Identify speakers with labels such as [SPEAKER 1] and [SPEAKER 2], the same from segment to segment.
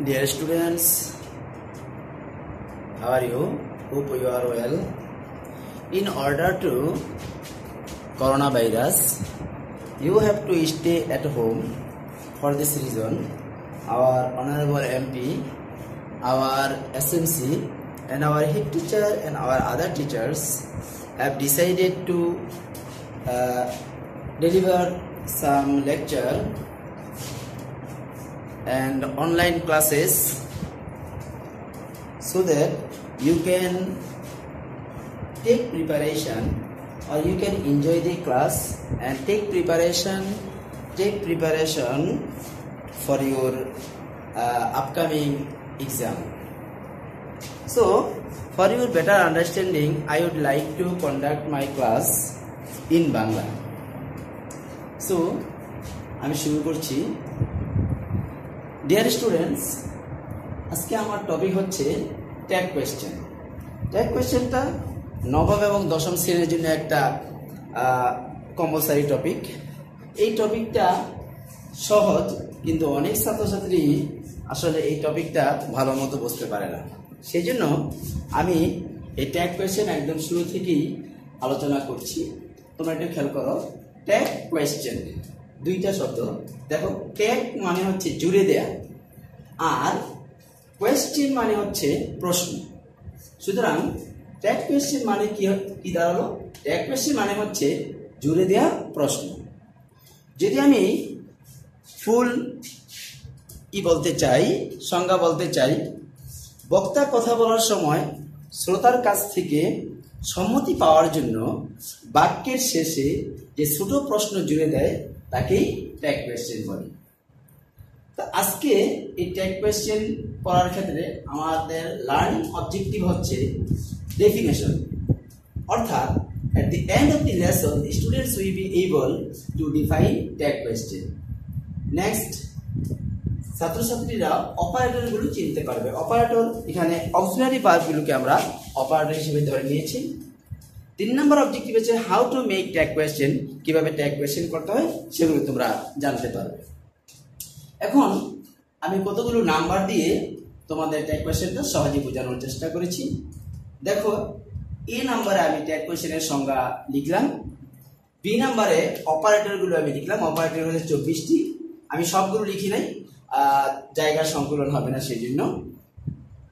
[SPEAKER 1] Dear students, how are you? Hope you are well. In order to coronavirus, you have to stay at home. For this reason, our honorable MP, our SMC, and our head teacher and our other teachers have decided to uh, deliver some lecture and online classes so that you can take preparation or you can enjoy the class and take preparation take preparation for your uh, upcoming exam so for your better understanding i would like to conduct my class in bangla so আমি শুরু করছি dear students আজকে আমার topic হচ্ছে tag question tag কোয়েশ্চেনটা নবম এবং দশম শ্রেণির জন্য একটা কম্পালসারি টপিক এই টপিকটা সহজ, কিন্তু অনেক ছাত্রছাত্রী আসলে এই টপিকটা ভালো মতো বুঝতে পারে না। সেই জন্য আমি এই ট্যাগ কোয়েশ্চেন একদম শুরু থেকেই আলোচনা করছি। তোমরা একটু খেয়াল করো ট্যাগ কোয়েশ্চেন দুইটা শব্দ। দেখো ট্যাগ মানে হচ্ছে জুড়ে দেয়া, আর কোয়েশ্চেন মানে হচ্ছে প্রশ্ন। সুতরাং ট্যাগ কোয়েশ্চেন মানে কি কি দাঁড়াল? ট্যাগ কোয়েশ্চেন মানে হচ্ছে জুড়ে দেয়া প্রশ্ন। যদি আমি ফুল কি বলতে চাই, সংজ্ঞা বলতে চাই, বক্তা কথা বলার সময় শ্রোতার কাছ থেকে সম্মতি পাওয়ার জন্য বাক্যের শেষে যে ছোট প্রশ্ন জুড়ে দেয় তাকেই ট্যাগ কোয়েশ্চেন বলে। তো আজকে এই ট্যাগ কোয়েশ্চেন পড়ার ক্ষেত্রে আমাদের লার্নিং অবজেক্টিভ হচ্ছে ডেফিনেশন অর্থাৎ at the end of the lesson, students will be able to define tag question next, ছাত্রছাত্রীরা অপারেটরগুলো চিনতে পারবে। অপারেটর এখানে অক্সিলারি ভার্বগুলোকে আমরা অপারেটর হিসেবে ধরে নিয়েছি। তিন নম্বর অবজেক্টিভ হচ্ছে how to make tag question কীভাবে ট্যাগ কোয়েশ্চেন করতে হয়, সেগুলো তোমরা জানতে পারবে। এখন আমি কতগুলো নাম্বার দিয়ে তোমাদের ট্যাগ কোয়েশ্চেনটা সহজে বোঝানোর চেষ্টা করেছি। দেখো এ নাম্বারে আমি ট্যাগ কোয়েশ্চেনের সংজ্ঞা লিখলাম বি নাম্বারে অপারেটরগুলো আমি লিখলাম অপারেটর হচ্ছে চব্বিশটি। আমি সবগুলো লিখি নাই জায়গার সংকলন হবে না সেই জন্য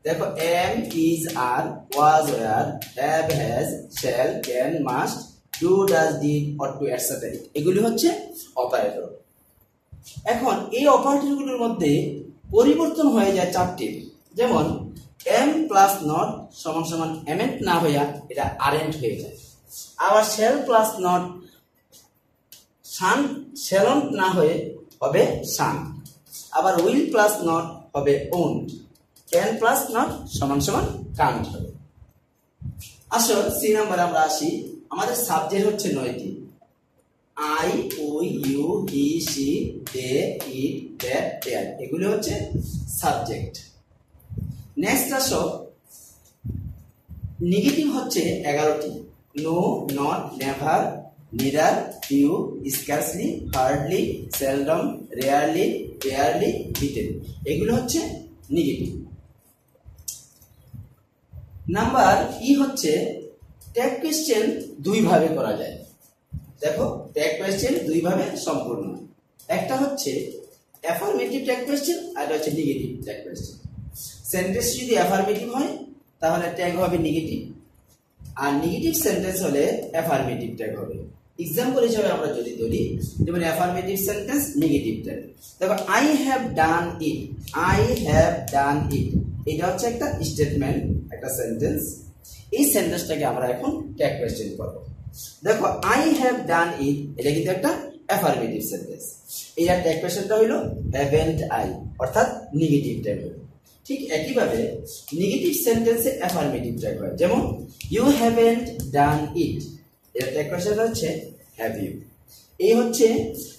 [SPEAKER 1] দেখো, am is are was were have has shall can must do does did or to etcetera এগুলি হচ্ছে অপারেটর এখন এই অপারেটরগুলোর মধ্যে পরিবর্তন হয়ে যায় চারটি। যেমন এম প্লাস নট সমান সমান এমেন্ট না হইয়া এটা আরেন্ট হয়ে যায়। আবার সেল প্লাস নট সান সেলন্ট না হয়ে হবে সান আবার উইল প্লাস নট হবে ওন্ট ক্যান প্লাস নট সমান সমান কান্ট হবে। আসল সি নাম্বারে আমরা আসি। আমাদের সাবজেক্ট হচ্ছে নয়টি। I we you he she they it that এগুলি হচ্ছে সাবজেক্ট নেক্সট আসো। নেগেটিভ হচ্ছে এগারোটি। No not never neither few scarcely hardly seldom rarely rarely beaten এগুলো হচ্ছে নেগেটিভ নাম্বার ই হচ্ছে ট্যাগ কোয়েশ্চেন দুই ভাবে করা যায়। দেখো ট্যাগ কোয়েশ্চেন দুই ভাবে সম্পূর্ণ। একটা হচ্ছে অ্যাফার্মেটিভ ট্যাগ কোয়েশ্চেন আর হচ্ছে নেগেটিভ ট্যাগ কোয়েশ্চেন সেন্টেন্স যদি অ্যাফার্মেটিভ হয়, তাহলে ট্যাগ হবে নেগেটিভ আর নেগেটিভ সেন্টেন্স হলে অ্যাফার্মেটিভ ট্যাগ হবে। এক্সাম্পল হিসেবে আমরা যদি ধরি যেমন অ্যাফার্মেটিভ সেন্টেন্স নেগেটিভ ট্যাগ দেখো I have done it I have done it এটা হচ্ছে একটা স্টেটমেন্ট একটা সেন্টেন্স এই সেন্টেন্সটাকে আমরা এখন ট্যাগ কোয়েশ্চেন করব। দেখো আই হ্যাভ ডান ইট এটা কিন্তু একটা অ্যাফার্মেটিভ সেন্টেন্স এই ট্যাগ কোয়েশ্চেনটা হলো হ্যাভেন্ট আই অর্থাৎ নেগেটিভ ট্যাগ ঠিক একইভাবে নেগেটিভ সেন্টেন্সে অ্যাফার্মেটিভ ট্যাগ হয়। যেমন ইউ হ্যাভেন্ট ডান ইট এর ট্যাগ কোয়েশ্চেন হচ্ছে হ্যাভ ইউ এই হচ্ছে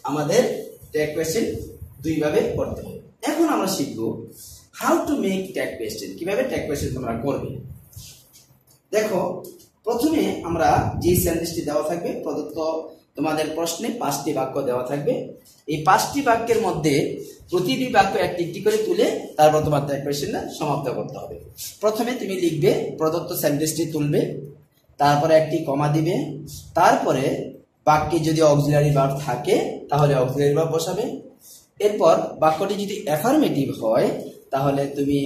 [SPEAKER 1] আমাদের ট্যাগ কোয়েশ্চেন দুইভাবে করতে হবে। এখন আমরা শিখব how to make tag question কীভাবে ট্যাগ কোয়েশ্চেন তোমরা করবে? দেখো, প্রথমে আমরা যে সেন্টেন্সটি দেওয়া থাকবে, প্রদত্ত তোমাদের প্রশ্নে পাঁচটি বাক্য দেওয়া থাকবে। এই পাঁচটি বাক্যের মধ্যে প্রতিটি বাক্য একটি একটি করে তুলে তারপর তোমার ট্যাগ কোয়েশ্চেনটা সমাপ্ত করতে হবে। প্রথমে তুমি লিখবে, প্রদত্ত সেন্টেন্সটি তুলবে, তারপরে একটি কমা দিবে, তারপরে বাক্যে যদি অক্সিলারি ভার্ব থাকে, তাহলে অক্সিলারি ভার্ব বসাবে। এরপর বাক্যটি যদি অ্যাফার্মেটিভ হয় তাহলে তুমি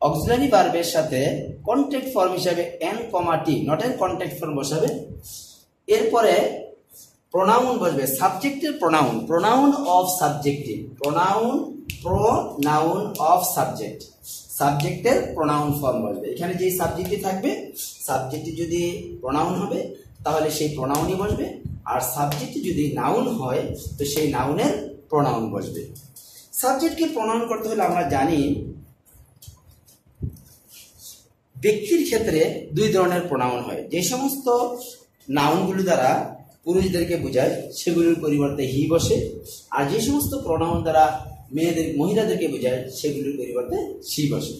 [SPEAKER 1] অক্সিলারি ভার্বের সাথে কন্ট্যাক্ট ফর্ম হিসাবে এন কমা টি নট এর কন্ট্যাক্ট ফর্ম বসাবে। এরপরে প্রোনাউন বসবে সাবজেক্টের pronoun pronoun of subjective pronoun pronoun of subject সাবজেক্টের প্রোনাউন ফর্ম বসবে। এখানে যে সাবজেক্টটি থাকবে সাবজেক্টটি যদি প্রোনাউন হবে, তাহলে সেই প্রোনাউনই বসবে। আর সাবজেক্টটি যদি নাউন হয়, তো সেই নাউনের প্রোনাউন বসবে। সাবজেক্টকে প্রণয়ন করতে হলে আমরা জানি ব্যক্তির ক্ষেত্রে দুই ধরনের প্রোনাউন হয়। যে সমস্ত নাউনগুলো দ্বারা পুরুষদেরকে বোঝায়, সেগুলির পরিবর্তে হি বসে। আর যে সমস্ত প্রোনাউন দ্বারা মেয়েদের, মহিলাদেরকে বোঝায়, সেগুলির পরিবর্তে সি বসে।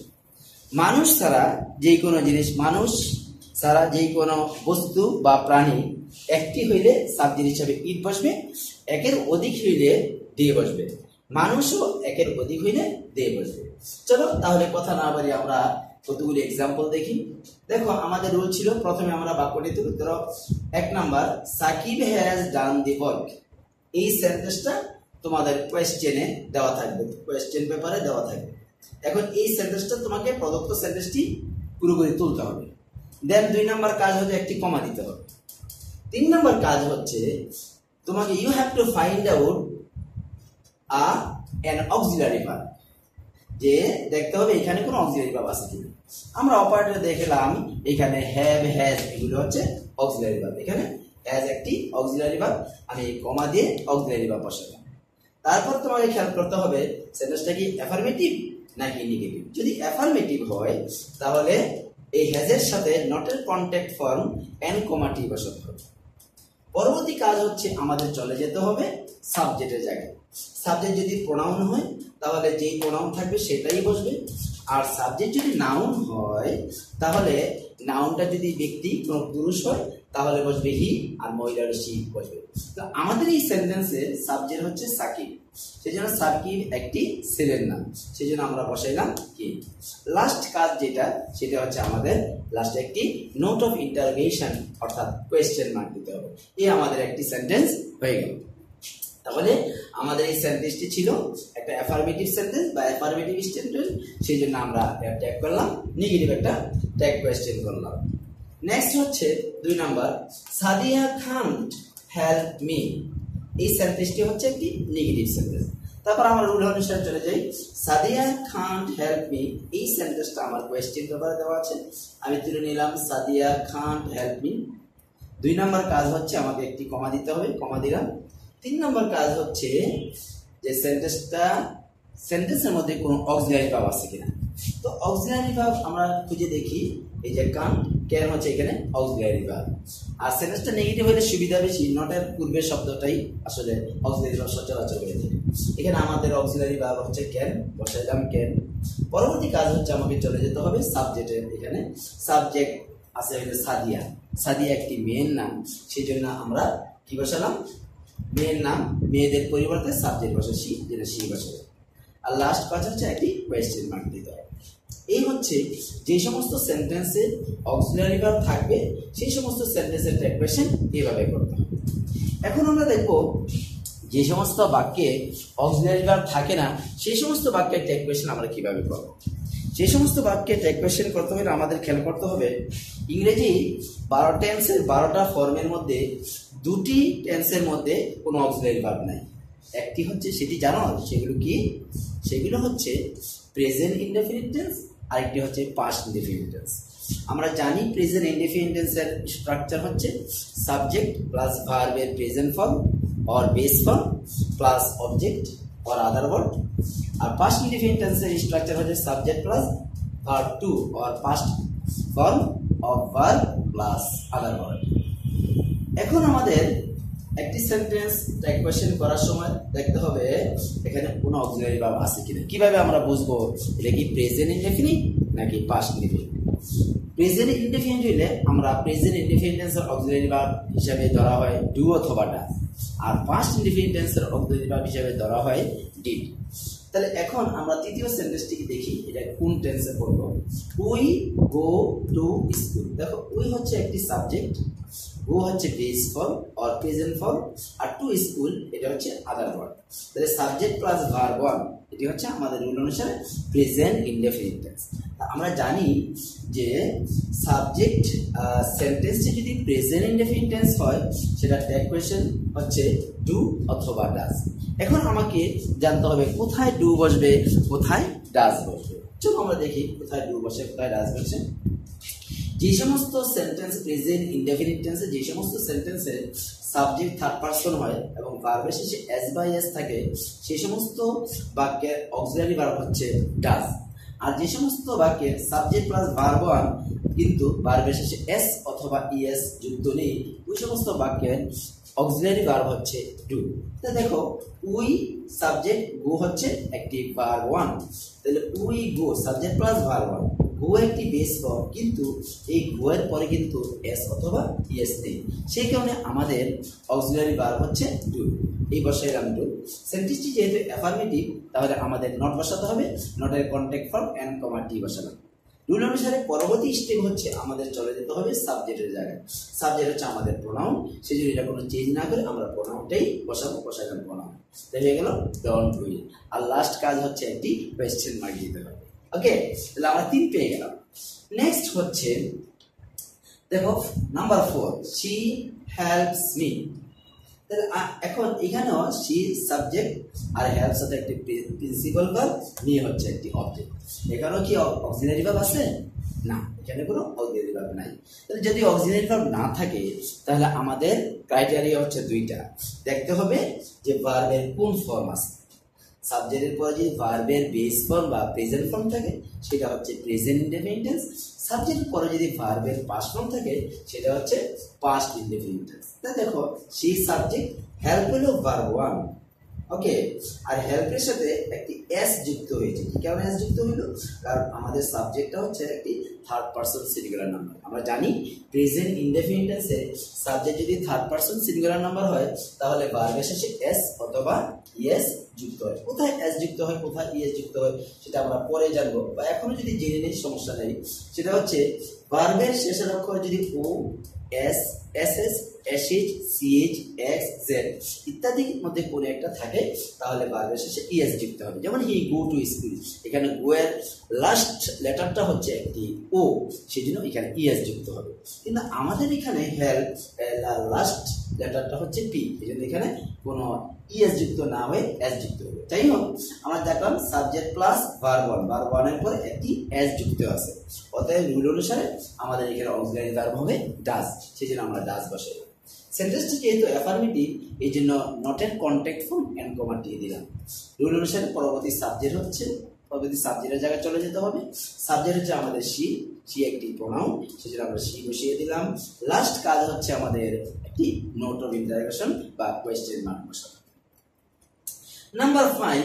[SPEAKER 1] মানুষ ছাড়া যে কোনো জিনিস, মানুষ ছাড়া যে কোনো বস্তু বা প্রাণী একটি হইলে সাবজেক্ট হিসাবে ইট বসবে, একের অধিক হইলে দিয়ে বসবে। মানুষও একের অধিক হইলে দিয়ে বসবে। চলো, তাহলে কথা না বাড়ি আমরা কতগুলি এক্সাম্পল দেখি। দেখো, আমাদের রুল ছিল, প্রথমে আমরা বাক্যটি তুলি ধরো, এক number, Sakib has done the work এই সেন্টেন্সটা তোমাদের কোয়েশ্চেনে দেওয়া থাকবে। কোয়েশ্চেন পেপারে দেওয়া থাকবে। এখন এই সেন্টেন্সটা তোমাকে প্রদত্ত সেন্টেন্সটি পুরোপুরি তুলতে হবে। দেন দুই নাম্বার কাজ হচ্ছে একটি কমা দিতে হবে। তিন নাম্বার কাজ হচ্ছে, তোমাকে you have to find out uh যে দেখতে হবে এখানে কোনো আমরা দেখলাম এখানে হ্যাভ হ্যাজ হচ্ছে এখানে একটি আমি কমা দিয়ে তারপর তোমাকে করতে হবে কি অ্যাফার্মেটিভ যদি অ্যাফার্মেটিভ হয়, তাহলে এই হ্যাজের সাথে ফর্ম এন কমাটি বসাতে হবে। পরবর্তী কাজ হচ্ছে আমাদের চলে যেতে হবে সাবজেক্টের জায়গায়। সাবজেক্ট যদি প্রোনাউন হয়, তাহলে যেই প্রোনাউন থাকবে সেটাই বসবে। আর সাবজেক্ট যদি নাউন হয়, তাহলে নাউনটা যদি ব্যক্তি কোনো পুরুষ হয়, তাহলে বসবে হি আর মহিলার শি বসবে। তো আমাদের এই সেন্টেন্সে সাবজেক্ট হচ্ছে সাকিব। সেই জন্য সাকিব একটি ছেলের নাম। সেই জন্য আমরা বসাইলাম কি? লাস্ট কাজ যেটা, সেটা হচ্ছে আমাদের লাস্টে একটি নোট অফ ইন্টারোগেশন অর্থাৎ কোয়েশ্চেন মার্ক দিতে হবে। এই আমাদের একটি সেন্টেন্স হয়ে গেল। তাহলে আমাদের এই সেন্টেন্সটি ছিল একটা অ্যাফার্মেটিভ সেন্টেন্স বা অ্যাফার্মেটিভ স্টেটমেন্ট সেই জন্য আমরা ট্যাগ করলাম নেগেটিভ একটা ট্যাগ কোয়েশ্চেন করলাম। নেক্সট হচ্ছে দুই number Sadia Khan help me এই সেন্টেন্সটি হচ্ছে একটি নেগেটিভ সেন্টেন্স তারপর আমরা রুল অনুসারে চলে যাই। সাদিয়া খান হেল্প মি এই সেন্টেন্সটা আমার কোয়েশ্চেন পেপারে দেওয়া আছে। আমি তুলে নিলাম, সাদিয়া খান হেল্প মি দুই নম্বর কাজ হচ্ছে আমাকে একটি কমা দিতে হবে কমা দিলাম। তিন নম্বর কাজ হচ্ছে যে সেন্টেন্সটা সেন্টেন্সের মধ্যে কোনো অক্সিলারি ভাব আছে কিনা। তো অক্সিলারি ভাব আমরা খুঁজে দেখি, এই যে কান, কেন হচ্ছে এখানে অক্সিলারি ভাব আর সেন্টেন্সটা নেগেটিভ হলে সুবিধা বেশি নটের পূর্বের শব্দটাই আসলে অক্সিলারি ভাব সচরাচর হয়ে থাকে। এখানে আমাদের অক্সিলারি ভাব হচ্ছে ক্যান বসাইলাম ক্যান পরবর্তী কাজ হচ্ছে আমাকে চলে যেতে হবে সাবজেক্টের এখানে। সাবজেক্ট আছে হচ্ছে সাদিয়া। সাদিয়া একটি মেয়ের নাম সেই জন্য আমরা কি বসালাম? মেয়ের নাম, মেয়েদের পরিবর্তে সাবজেক্ট বসে সি যেটা সি বসে আর লাস্ট কাজ হচ্ছে একটি কোয়েশ্চেন মার্ক দিতে হবে। এই হচ্ছে যে সমস্ত সেন্টেন্সে অক্সিলারি ভার্ব থাকবে, সেই সমস্ত সেন্টেন্সের ট্যাকুয়েশন এভাবে করতে হবে। এখন আমরা দেখব যে সমস্ত বাক্যে অক্সিলারি ভার্ব থাকে না, সেই সমস্ত বাক্যের ট্যাকুয়েশন আমরা কীভাবে করব? যে সমস্ত বাক্যে ট্যাকুয়েশন করতে হলে আমাদের খেয়াল করতে হবে, ইংরেজি বারো টেন্সের বারোটা ফর্মের মধ্যে দুটি টেন্সের মধ্যে কোনো অক্সিলারি ভার্ব নাই। একটি হচ্ছে সেটি জানো, সেগুলো কি? সেগুলো হচ্ছে প্রেজেন্ট ইনডেফিনিট টেন্স আরেকটি হচ্ছে পাস্ট ইনডেফিনিট টেন্স আমরা জানি প্রেজেন্ট ইনডেফিনিট টেন্সের স্ট্রাকচার হচ্ছে সাবজেক্ট প্লাস ভার্বের present form or base form plus object or other word R past indefinite টেন্সের স্ট্রাকচার হচ্ছে subject plus verb two or past form of verb plus other word এখন আমাদের একটি sentence question করার সময় দেখতে হবে এখানে কোনো অক্সিলারি ভার্ব আছে কিনা। কীভাবে আমরা বুঝব এটা কি প্রেজেন্ট ইনডেফিনিট নাকি পাস্ট ইনডেফিনিট প্রেজেন্ট ইনডিফিনিট হইলে আমরা প্রেজেন্ট ইনডিফিনিট টেন্সের অক্সিলারি ভার্ব হিসাবে ধরা হয় ডু অথবা ডাজ আর পাস্ট ইনডিফিনিট টেন্সের অক্সিলারি ভার্ব হিসাবে ধরা হয় ডিড তাহলে এখন আমরা তৃতীয় সেন্টেন্সটিকে দেখি, এটা কোন টেন্সে পড়ব। উই গো টু স্কুল দেখো উই হচ্ছে একটি সাবজেক্ট গো হচ্ছে base form or present form R to school এটা হচ্ছে আদার ওয়ার্ড তাহলে সাবজেক্ট প্লাস ভার্ব ওয়ান এটি হচ্ছে আমাদের রুল অনুসারে প্রেজেন্ট ইনডেফিনিট আমরা জানি যে সাবজেক্ট সেন্টেন্সটি যদি প্রেজেন্ট ইনডেফিনিট হয়, সেটা ট্যাগ কোয়েশ্চেন হচ্ছে ডু অথবা ডাজ এখন আমাকে জানতে হবে কোথায় ডু বসবে, কোথায় ডাজ বসবে? চলো আমরা দেখি কোথায় ডু বসে, কোথায় ডাজ বসে। যে সমস্ত সেন্টেন্স প্রেজেন্ট ইনডেফিনিট টেন্সে যে সমস্ত সেন্টেন্সে সাবজেক্ট থার্ড পারসন হয় এবং ভার্বের শেষে এস বাই এস থাকে সেই সমস্ত বাক্যের অক্সিলারি ভার্ব হচ্ছে ডাজ আর যে সমস্ত বাক্যে সাবজেক্ট প্লাস ভার্ব ওয়ান কিন্তু ভার্বের শেষে এস অথবা ইএস যুক্ত নেই, ওই সমস্ত বাক্যের অক্সিলারি ভার্ব হচ্ছে ডু তো দেখো, উই সাবজেক্ট গো হচ্ছে একটি ভার্ব ওয়ান তাহলে we go subject plus verb one go একটি বেস ফর্ম কিন্তু এই এর পরে কিন্তু এস অথবা ইএস নেই। সেই কারণে আমাদের অক্সিলারি ভার্ব হচ্ছে ডু এই বসাইলাম ডু সেন্টেন্সটি যেহেতু অ্যাফার্মেটিভ তাহলে আমাদের নট বসাতে হবে। নটের contact form N comma T বসালাম। রুল অনুসারে পরবর্তী স্টেপ হচ্ছে আমাদের চলে যেতে হবে সাবজেক্টের জায়গায়। সাবজেক্ট হচ্ছে আমাদের প্রোনাউন সেই জন্য এটা কোনো চেঞ্জ না করে, আমরা প্রোনাউনটাই বসাবো, বসাইলাম প্রোনাউন তাই হয়ে গেল ডন ডুই আর লাস্ট কাজ হচ্ছে একটি কোয়েশ্চেন মার্ক দিতে হবে। ওকে তাহলে আমরা তিন পেয়ে গেলাম। নেক্সট হচ্ছে, দেখো number four she helps me এখন এখানেও সি সাবজেক্ট আর হেল্প সাথে একটি প্রিন্সিপাল ভার্ব নিয়ে হচ্ছে একটি অবজেক্ট এখানেও কি অক্সিলারি ভার্ব আছে? না, এখানে কোনো অক্সিলারি ভার্ব নাই। তাহলে যদি অক্সিলারি ভার্ব না থাকে, তাহলে আমাদের ক্রাইটেরিয়া হচ্ছে দুইটা। দেখতে হবে যে ভার্বের কোন ফর্ম আছে। সাবজেক্টের পরে যদি ভার্বের বেস ফর্ম বা প্রেজেন্ট ফর্ম থাকে, সেটা হচ্ছে প্রেজেন্ট ইন্ডিপেন্ডেন্স সাবজেক্টের পরে যদি ভার্বের পাস্ট ফর্ম থাকে, সেটা হচ্ছে পাস্ট ইন্ডিপেন্ডেন্স তা দেখো, সেই সাবজেক্ট হেল্প হলো ভার্ব ওয়ান ওকে আর হেল্পের সাথে একটি এস যুক্ত হয়েছে। কি কারণে এস যুক্ত হইল? কারণ আমাদের সাবজেক্টটা হচ্ছে একটি থার্ড পার্সন সিঙ্গুলার নাম্বার আমরা জানি প্রেজেন্ট ইনডেফিনিটেন্সে সাবজেক্ট যদি থার্ড পার্সন সিঙ্গুলার নাম্বার হয়, তাহলে ভার্বের শেষে এস অথবা ইএস যুক্ত হয়। কোথায় এস যুক্ত হয়, কোথায় ইএস যুক্ত হয়, সেটা আমরা পরে জানব। বা এখনও যদি জেনে নেই, সমস্যা নেই। সেটা হচ্ছে ভার্বের শেষের অক্ষর যদি O S S S S H C H X Z ইত্যাদির মধ্যে কোনো একটা থাকে, তাহলে ভার্বের শেষে ইএস যুক্ত হবে। যেমন হি গো টু স্কুল এখানে গো এর লাস্ট লেটারটা হচ্ছে একটি ও সেই জন্য এখানে ইএস যুক্ত হবে। কিন্তু আমাদের এখানে হেল্প লাস্ট লেটারটা হচ্ছে পি এই জন্য এখানে কোনো ইএস যুক্ত না হয়ে এস যুক্ত হবে যাই হোক, আমরা দেখলাম subject plus verb one verb ওয়ানের পরে একটি এস যুক্ত আছে। অতএব রুল অনুসারে আমাদের এখানে অক্সিলারি ভার্ব হবে ডাজ সেই জন্য আমরা ডাজ বসাই সেন্টেন্সটি যেহেতু অ্যাফার্মেটিভ এই জন্য নট নটের কন্ট্যাক্ট ফর্ম এন কমা দিয়ে দিলাম। রুল অনুসারে পরবর্তী সাবজেক্ট হচ্ছে, পরবর্তী সাবজেক্টের জায়গায় চলে যেতে হবে। সাবজেক্ট হচ্ছে আমাদের সি সি একটি প্রোনাউন সেজন্য আমরা সি বসিয়ে দিলাম। লাস্ট কাজ হচ্ছে আমাদের একটি নোট অফ ইন্টারগেশন বা কোয়েশ্চেন মার্ক বসানো। নাম্বার ফাইভ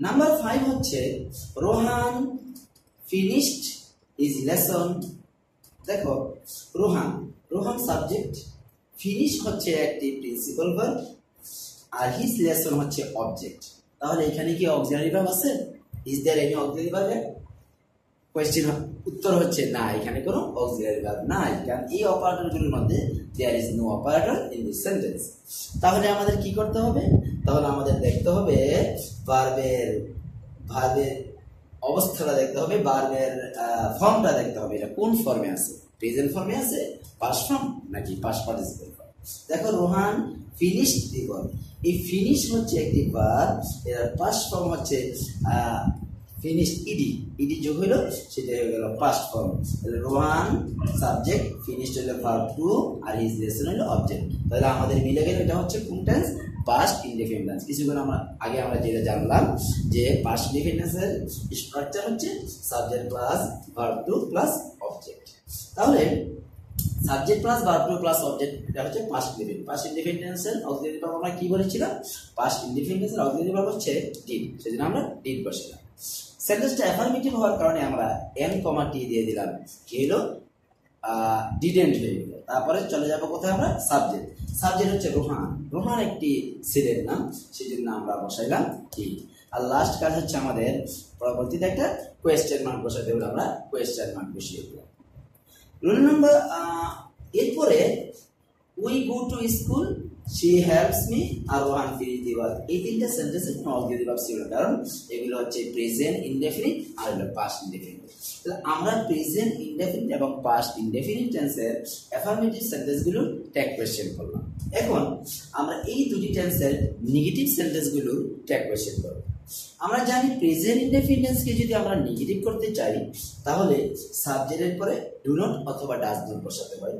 [SPEAKER 1] নাম্বার ফাইভ হচ্ছে রোহান ফিনিশড ইজ লেসন দেখো রোহান রোহান সাবজেক্ট ফিনিশ হচ্ছে একটি প্রিন্সিপাল ভার্ব আর হিজ লেসন হচ্ছে অবজেক্ট তাহলে এখানে কি অক্সিলারি ভার্ব আছে? Is there any auxiliary verb question উত্তর হচ্ছে না, এখানে কোনো অক্সিলারি ভার্ব নাই। কারণ এই অপারেটরগুলোর মধ্যে there is no operator in this sentence তাহলে আমাদের কি করতে হবে? তাহলে আমাদের দেখতে হবে ভার্বের ভার্বের অবস্থাটা দেখতে হবে বার্বের ফর্মটা দেখতে হবে। এটা কোন ফর্মে আছে? প্রেজেন্ট ফর্মে আছে? পাস ফর্ম নাকি পাস পার্টিসিপেল ফর্ম দেখো, রোহান ফিনিশ দি এই ফিনিশ হচ্ছে একটি বার এর পাস ফর্ম হচ্ছে finish E D E D যোগ হইল সেটা হয়ে গেল পাস্ট ফর্ম তাহলে রোহান সাবজেক্ট ফিনিশড হইল ভার্ব টু আর হিজ লেসন হইল অবজেক্ট তাহলে আমাদের মিলে গেল, এটা হচ্ছে কোন টেন্স পাস্ট ইনডিপেন্ডেন্স কিছুক্ষণ আমরা, আগে আমরা যেটা জানলাম, যে পাস্ট ইনডিপেন্ডেন্সের স্ট্রাকচার হচ্ছে subject plus verb two plus object তাহলে subject plus verb two plus object এটা হচ্ছে পাস্ট ইন্ডিপেন্ডেন্ট পাস্ট ইন্ডিপেন্ডেন্সের অক্সিলারি আমরা কি বলেছিলাম? পাস্ট ইন্ডিপেন্ডেন্সের ভার্ব হচ্ছে ডিড সেজন্য আমরা ডিড বসালাম সেন্টেন্সটা অ্যাফার্মেটিভ হওয়ার কারণে আমরা এন কমা টি দিয়ে দিলাম, কি হলো ডিডেন্ট হয়ে গেল। তারপরে চলে যাব কোথায় আমরা? সাবজেক্ট সাবজেক্ট হচ্ছে রোহান। রোহান একটি ছেলের নাম সেই জন্য আমরা বসাইলাম কি আর লাস্ট কাজ হচ্ছে আমাদের পরবর্তীতে একটা কোয়েশ্চেন মার্ক বসাতে হলে, আমরা কোয়েশ্চেন মার্ক বসিয়ে দিলাম। রোল নাম্বার এরপরে we go to school she helps me R one finish the work এই তিনটা সেন্টেন্সে দিয়ে দিলাম ছিল কারণ এগুলো হচ্ছে প্রেজেন্ট ইনডেফিনিট আর হলো পাস্ট ইনডেফিনিট তাহলে আমরা প্রেজেন্ট ইনডেফিনিট এবং পাস্ট ইনডেফিনিট টেন্সের অ্যাফার্মেটিভ সেন্টেন্সগুলো ট্যাগ কোয়েশ্চেন করলাম। এখন আমরা এই দুটি টেন্সের নেগেটিভ সেন্টেন্সগুলো ট্যাগ কোয়েশ্চেন করব। আমরা জানি প্রেজেন্ট ইনডেফিনেন্সকে যদি আমরা নেগেটিভ করতে চাই, তাহলে সাবজেক্টের পরে ডু নট অথবা ডাজ নট বসাতে হয়।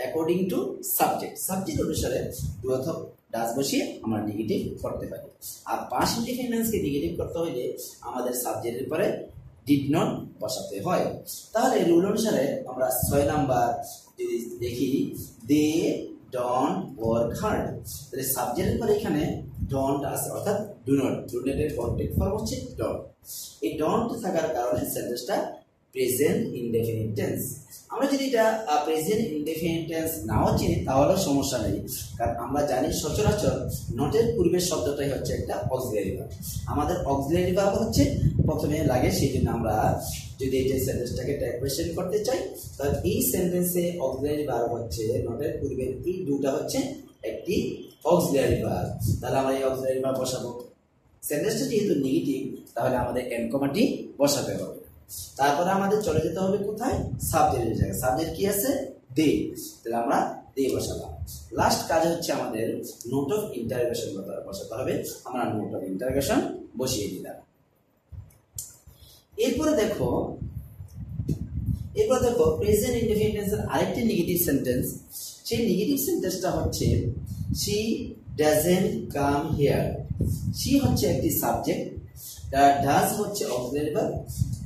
[SPEAKER 1] অ্যাকর্ডিং টু সাবজেক্ট সাবজেক্ট অনুসারে ডু অথবা ডাজ বসিয়ে আমরা নেগেটিভ করতে পারি। আর পাস ইনডিফিনেন্সকে নেগেটিভ করতে হইলে আমাদের সাবজেক্টের পরে ডিড নট বসাতে হয়। তাহলে রুল অনুসারে আমরা ছয় নাম্বার যদি দেখি দে ডন ওয়ার্ক হার্ড তাহলে সাবজেক্টের পরে এখানে ডন্ট আছে, অর্থাৎ ডু নট ডু নটের কন্টেক্ট ফর্ম হচ্ছে ডন্ট এই ডন্ট থাকার কারণে সেন্টেন্সটা প্রেজেন্ট ইনডেফিনিট আমরা যদি এটা প্রেজেন্ট ইনডেফিনিট নাও চিনি তাহলে সমস্যা নেই। কারণ আমরা জানি সচরাচর নটের পূর্বের শব্দটাই হচ্ছে একটা অক্সিলারি ভার্ব আমাদের অক্সিলারি ভার্ব হচ্ছে প্রথমে লাগে সেই জন্য আমরা যদি এই সেন্টেন্সটাকে কোয়েশ্চেন করতে চাই, তাহলে এই সেন্টেন্সে অক্সিলারি ভার্ব হচ্ছে নটের পূর্বের এই দুটা হচ্ছে একটি অক্সিলারি ভার্ব তাহলে আমরা এই অক্সিলারি ভার্ব বসাবো। সেন্টেন্সটা যেহেতু নেগেটিভ তাহলে আমাদের এন কমাটি বসাতে হবে। তারপরে আমাদের চলে যেতে হবে কোথায়? সাবজেক্টের জায়গায়। সাবজেক্ট কি আছে? দে তাহলে আমরা দে বসালাম। লাস্ট কাজ হচ্ছে আমাদের নোট অফ ইন্টারগ্রেশন বসাতে হবে। আমরা নোট অফ ইন্টারগ্রেশন বসিয়ে দিলাম। এরপরে দেখো, এরপর দেখো প্রেজেন্ট ইনডিফিনিটেন্সের আরেকটি নেগেটিভ সেন্টেন্স সেই নেগেটিভ সেন্টেন্সটা হচ্ছে she doesn't come here she হচ্ছে একটি সাবজেক্ট ডাজ হচ্ছে অক্সিলারি ভার্ব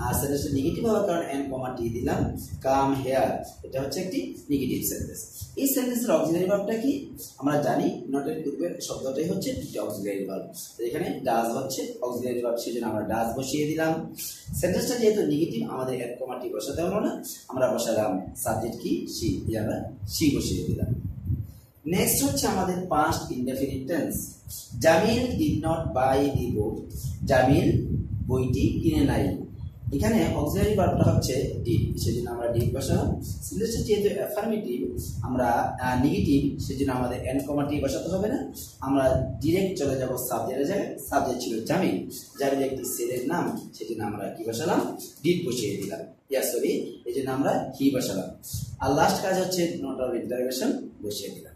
[SPEAKER 1] আর নেগেটিভ হওয়ার কমা টি দিলাম। কাম হেয়ার এটা হচ্ছে একটি নেগেটিভ সেন্টেন্স এই সেন্টেন্সের অক্সিলারি ভার্বটা কি? আমরা জানি নটের পূর্বের শব্দটাই হচ্ছে অক্সিলারি ভার্ব এখানে ডাজ হচ্ছে অক্সিলারি ভার্ব সেজন্য আমরা ডাজ বসিয়ে দিলাম। সেন্টেন্সটা যেহেতু নেগেটিভ আমাদের এক কমা টি বসাতে হলো না, আমরা বসালাম। সাবজেক্ট কি? সি আমরা সি বসিয়ে দিলাম। নেক্সট হচ্ছে আমাদের past indefinite tense Jamil did not buy the book Jamil বইটি কিনে নাই। এখানে অক্সিলারি ভার্বটা হচ্ছে ডিড সেজন্য আমরা ডিড বসালাম। সিলেসটা যেহেতু অ্যাফার্মেটিভ আমরা নেগেটিভ সেজন্য আমাদের এন কমা টি বসাতে হবে না। আমরা ডিরেক্ট চলে যাব সাবজেক্টের জায়গায় সাবজেক্ট ছিল জামিল জামিল একটি ছেলের নাম। সেজন্য আমরা কি বসালাম? ডিড বসিয়ে দিলাম। ইয়া সরি এই জন্য আমরা হি বসালাম। আর লাস্ট কাজ হচ্ছে নোট অফ ইন্টারভেশন বসিয়ে দিলাম।